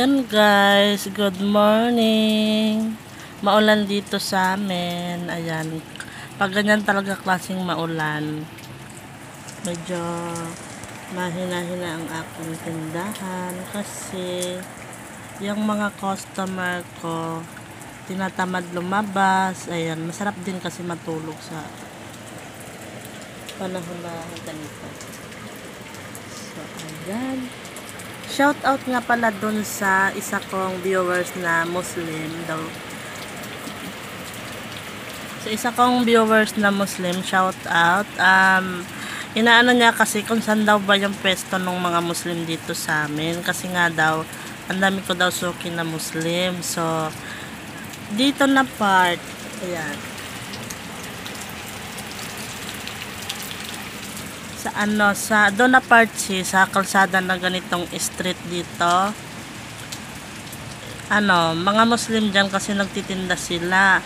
Ayan guys, good morning. Maulan dito sa amin. Ayan. Pag ganyan talaga klaseng maulan, medyo mahina-hina ang aking tindahan kasi yung mga customer ko tinatamad lumabas. Ayan, masarap din kasi matulog sa panahon na ganito. So, ayan. Shout out nga pala dun sa isa kong viewers na Muslim daw. Sa isa kong viewers na Muslim, shout out. Um, inaano niya kasi kung saan daw ba yung pwesto ng mga Muslim dito sa amin. Kasi nga daw, ang dami ko daw suki na Muslim. So, dito na part, ayan. Sa ano sa doon na part si sa kalsada na ganitong street dito. Ano mga muslim diyan kasi nagtitinda sila.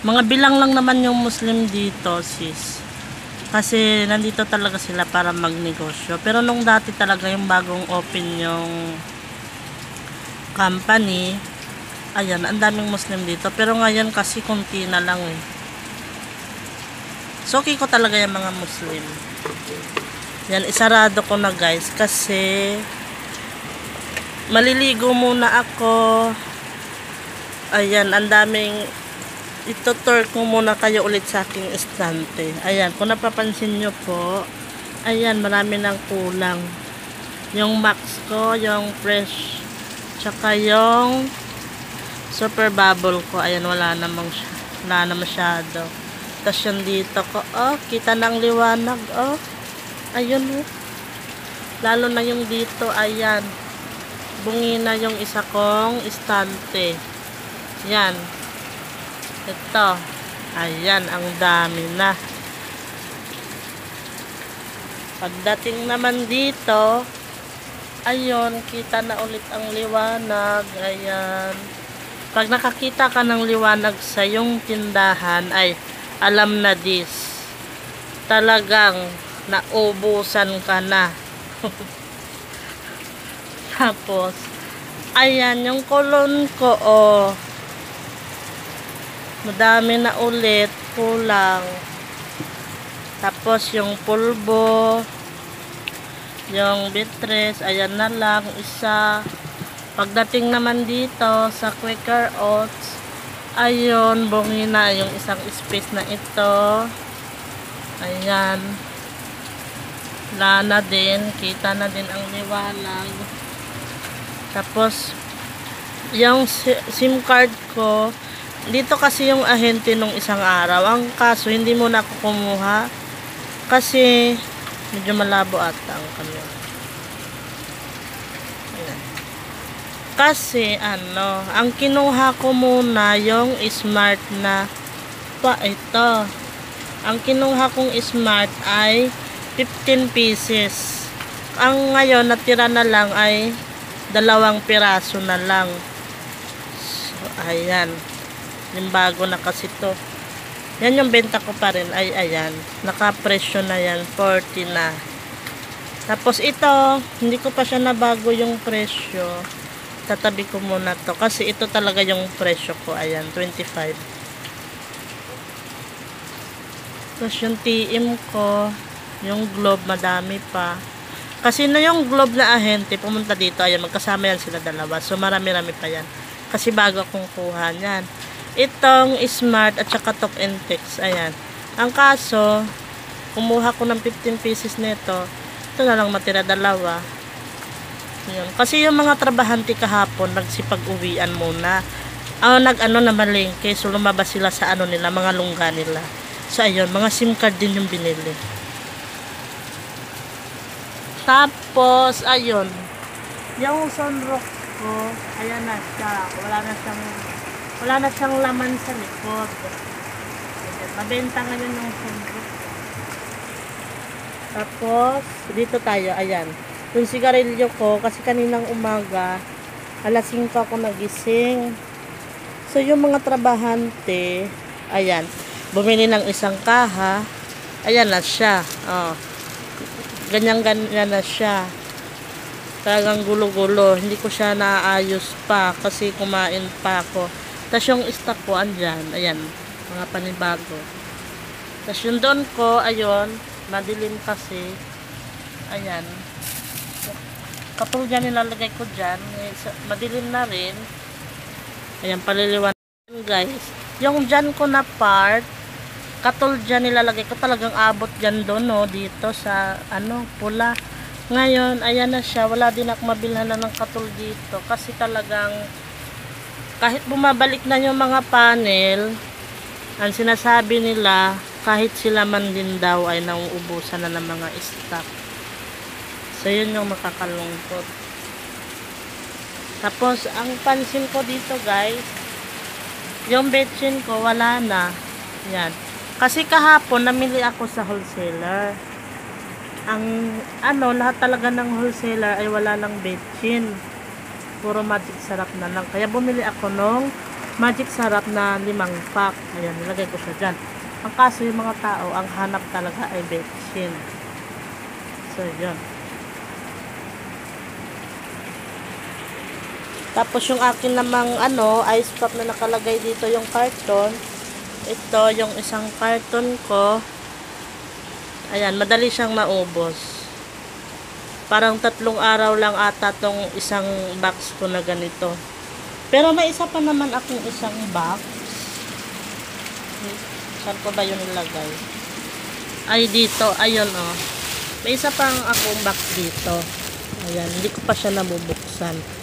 Mga bilang lang naman yung muslim dito sis. Kasi nandito talaga sila para magnegosyo. Pero nung dati talaga yung bagong open yung company ayan ang daming muslim dito. Pero ngayon kasi kunti na lang eh Suki ko talaga yung mga Muslim. Yan, isarado ko na guys kasi maliligo muna ako. Ayan, ang daming ito-tour ko muna kayo ulit sa aking estante. Ayan, kung napapansin nyo po, ayan, marami ng kulang. Yung max ko, yung fresh, tsaka yung super bubble ko. Ayan, wala namang, wala na masyado. Yung dito ko, oh, kita ng liwanag, oh. Ayun, oh. Lalo na yung dito, ayan. Bungi na yung isa kong istante. Yan. Ito. Ayan, ang dami na. Pagdating naman dito, ayun, kita na ulit ang liwanag. Ayan. Pag nakakita ka ng liwanag sa yung tindahan, ay, alam na this. Talagang naubusan ka na. Tapos ayan yung kulon ko oh. Madami na ulit kulang. Tapos yung pulbo yung bitres ayan na lang isa. Pagdating naman dito sa Quaker Oats ayun bungi na yung isang space na ito. Ayan. Lana din. Kita na din ang liwanag. Tapos yung sim card ko dito kasi yung ahente nung isang araw. Ang kaso hindi mo na ako kumuha kasi medyo malabo ata ang kanya Kasi ano, ang kinuha ko muna yung smart na pa ito. Ang kinuha kong smart ay 15 pieces. Ang ngayon natira na lang ay dalawang piraso na lang. So, ayan. Yung bago na kasi to. Yan yung benta ko pa rin. Ay, ayan. Nakapresyo na yan. 40 na. Tapos ito, hindi ko pa siya nabago yung presyo tatabi ko muna to kasi ito talaga yung presyo ko. Ayan 25 tapos yung TM ko yung globe madami pa. Kasi na yung globe na ahente pumunta dito ayan magkasama yan sila dalawa. So marami rami pa yan. Kasi bago akong kuha yan itong smart at saka top and text ayan. Ang kaso kumuha ko ng 15 pieces nito. Ito na lang matira dalawa yun. Kasi yung mga trabahante kahapon, nagsipag-uwian muna. Ah, nag-ano na malingke, so lumabas sila sa ano nila, mga lungga nila. So, ayun, mga SIM card din yung binili. Tapos, ayun, yung sunrock ko, ayan na siya. Wala na siyang, wala na siyang laman sa likod. Mabenta ngayon yung sunrock. Tapos, dito tayo, ayan yung sigarilyo ko kasi kaninang umaga alas 5 ako nagising so yung mga trabahante ayan bumili ng isang kaha ayan na siya oh. ganyan ganyan na siya talagang gulo-gulo. Hindi ko siya naayos pa kasi kumain pa ako. Tapos yung stock ko andyan, ayan, mga panibago. Tapos yung doon ko, ayun, madilim kasi. Ayan. Kapag dyan nilalagay ko dyan, eh, madilim na rin. Ayan, paliliwan guys. Yung dyan ko na part, katol dyan nilalagay ko talagang abot dyan doon, no, dito sa, ano, pula. Ngayon, ayan na siya. Wala din ako mabilhan na ng katol dito. Kasi talagang, kahit bumabalik na yung mga panel, ang sinasabi nila, kahit sila man din daw ay nauubusan na ng mga stock. So, yun yung makakalungkot. Tapos, ang pansin ko dito, guys, yung betchin ko, wala na. Yan. Kasi kahapon, namili ako sa wholesaler. Ang, ano, lahat talaga ng wholesaler ay wala lang betchin. Puro magic sarap na lang. Kaya bumili ako nung magic sarap na limang pack. Ayan, nilagay ko siya dyan. Ang kaso yung mga tao, ang hanap talaga ay betchin. So, yun. Tapos yung akin namang ano, ice pop na nakalagay dito yung carton. Ito yung isang carton ko. Ayan, madali siyang maubos. Parang tatlong araw lang ata tong isang box ko na ganito. Pero may isa pa naman akong isang box. Saan ko ba yun nilagay? Ay, dito. Ayun, oh. May isa pang akong box dito. Ayan, hindi ko pa siya nabubuksan.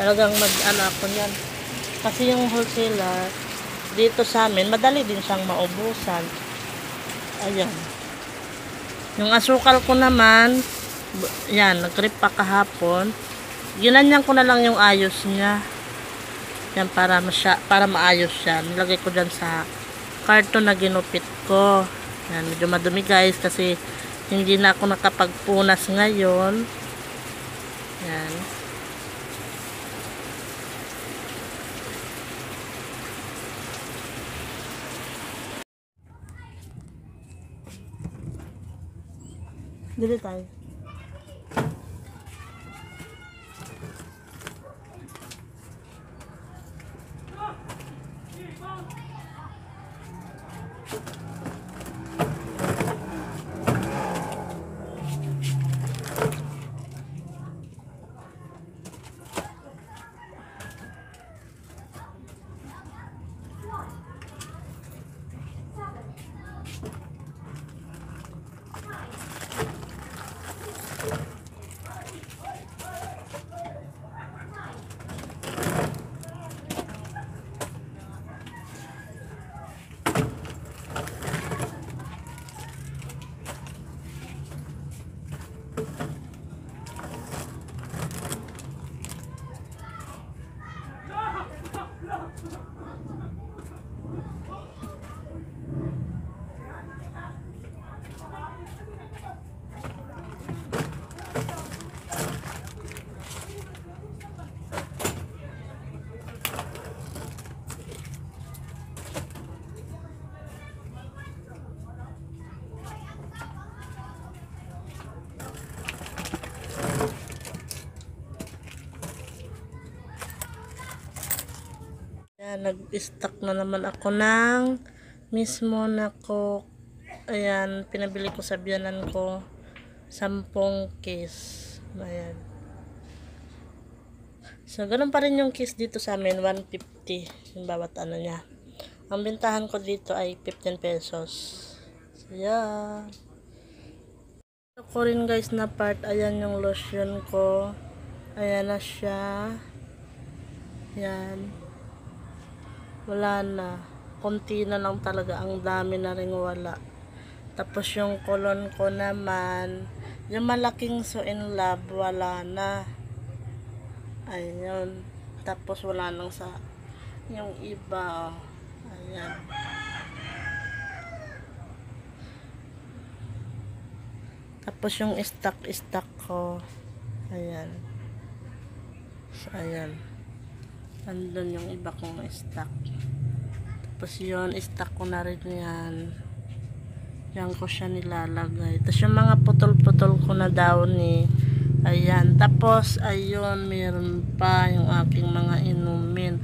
Talagang mag-ano ako niyan. Kasi yung wholesaler, dito sa amin, madali din siyang maubusan. Ayan. Yung asukal ko naman, yan, nag-rip pa kahapon. Ginanyan ko na lang yung ayos niya. Yan, para, masya, para maayos siya. Nilagay ko dyan sa karton na ginupit ko. Yan, medyo madumi guys kasi hindi na ako nakapagpunas ngayon. Yan. Dili tayo. Nag-stock na naman ako ng mismo na coke. Ayan, pinabili ko sa biyanan ko. Sampung case. Ayan. So, ganun pa rin yung case dito sa amin. 150 yung bawat ano niya. Ang bintahan ko dito ay 15 pesos. So, yan. Ko rin guys na part. Ayan yung lotion ko. Ayan na siya. Yan wala na. Konti na lang talaga. Ang dami na rin wala. Tapos yung kolon ko naman, yung malaking so in love, wala na. Ayun. Tapos wala nang sa yung iba. Ayan. Tapos yung stock-stock ko. Ayan. So, ayan. Andun yung iba kong stock. Tapos yun, stock ko na rin yan. Yan ko siya nilalagay. Tapos yung mga putol-putol ko na daw ni Ayan. Tapos, ayun, meron pa yung aking mga inumin.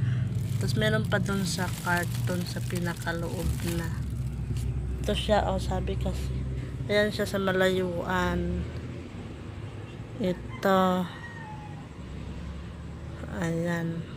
Tapos, meron pa dun sa carton sa pinakaloob na. Ito siya, oh, sabi kasi. Ayan siya sa malayuan. Ito. Ayan.